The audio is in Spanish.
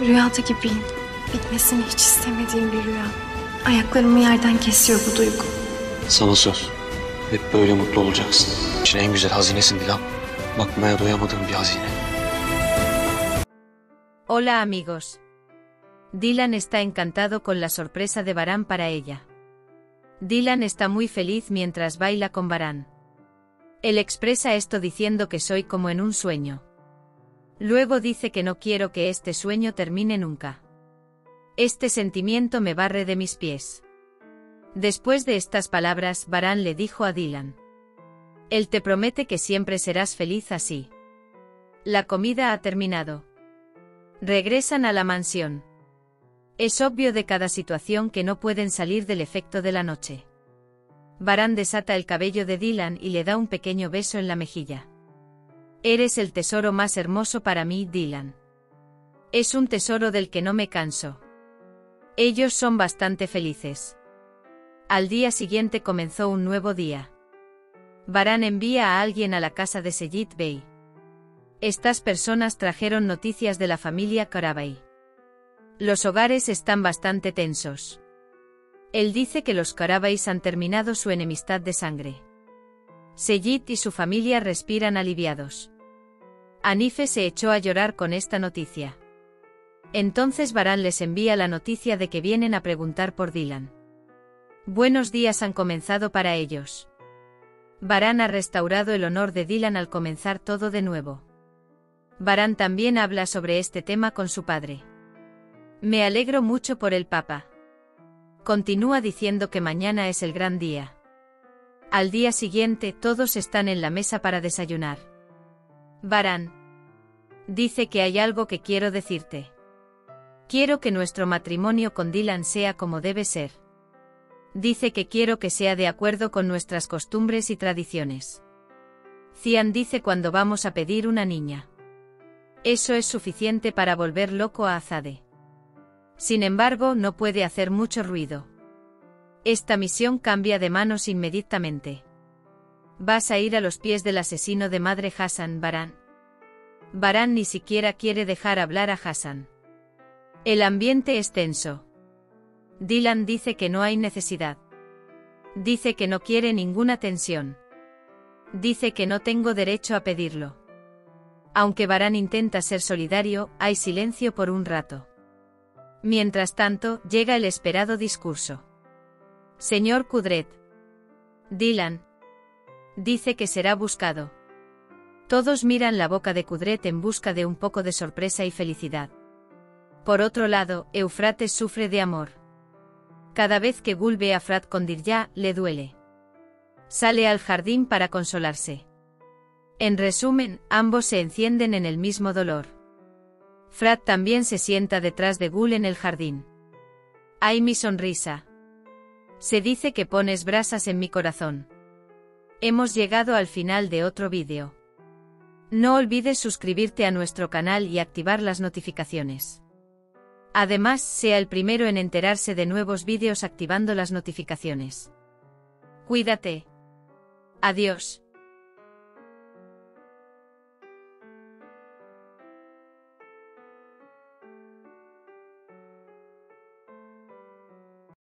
Rüyada gibiyim. Bitmesini hiç istemediğim bir rüya. Ayaklarımı yerden kesiyor bu duygu. Sana söz. Hep böyle mutlu olacaksın. İçin en güzel hazinesin Dilan. Bakmaya doyamadığım bir hazine. Hola amigos. Dylan está encantado con la sorpresa de Baran para ella. Dylan está muy feliz mientras baila con Baran. Él expresa esto diciendo que soy como en un sueño. Luego dice que no quiero que este sueño termine nunca. Este sentimiento me barre de mis pies. Después de estas palabras, Baran le dijo a Dylan. Él te promete que siempre serás feliz así. La comida ha terminado. Regresan a la mansión. Es obvio de cada situación que no pueden salir del efecto de la noche. Baran desata el cabello de Dylan y le da un pequeño beso en la mejilla. Eres el tesoro más hermoso para mí, Dylan. Es un tesoro del que no me canso. Ellos son bastante felices. Al día siguiente comenzó un nuevo día. Baran envía a alguien a la casa de Seyit Bey. Estas personas trajeron noticias de la familia Karabay. Los hogares están bastante tensos. Él dice que los Karabays han terminado su enemistad de sangre. Seyit y su familia respiran aliviados. Anife se echó a llorar con esta noticia. Entonces Baran les envía la noticia de que vienen a preguntar por Dylan. Buenos días han comenzado para ellos. Baran ha restaurado el honor de Dylan al comenzar todo de nuevo. Baran también habla sobre este tema con su padre. Me alegro mucho por el Papa. Continúa diciendo que mañana es el gran día. Al día siguiente todos están en la mesa para desayunar. Baran. Dice que hay algo que quiero decirte. Quiero que nuestro matrimonio con Dylan sea como debe ser. Dice que quiero que sea de acuerdo con nuestras costumbres y tradiciones. Cian dice cuando vamos a pedir una niña. Eso es suficiente para volver loco a Azade. Sin embargo, no puede hacer mucho ruido. Esta misión cambia de manos inmediatamente. Vas a ir a los pies del asesino de madre Hassan, Baran. Baran ni siquiera quiere dejar hablar a Hassan. El ambiente es tenso. Dylan dice que no hay necesidad. Dice que no quiere ninguna tensión. Dice que no tengo derecho a pedirlo. Aunque Baran intenta ser solidario, hay silencio por un rato. Mientras tanto, llega el esperado discurso. Señor Kudret. Dylan. Dice que será buscado. Todos miran la boca de Kudret en busca de un poco de sorpresa y felicidad. Por otro lado, Eufrates sufre de amor. Cada vez que Gul ve a Frat con Dirya, le duele. Sale al jardín para consolarse. En resumen, ambos se encienden en el mismo dolor. Frat también se sienta detrás de Gul en el jardín. Ay mi sonrisa. Se dice que pones brasas en mi corazón. Hemos llegado al final de otro vídeo. No olvides suscribirte a nuestro canal y activar las notificaciones. Además, sea el primero en enterarse de nuevos vídeos activando las notificaciones. Cuídate. Adiós.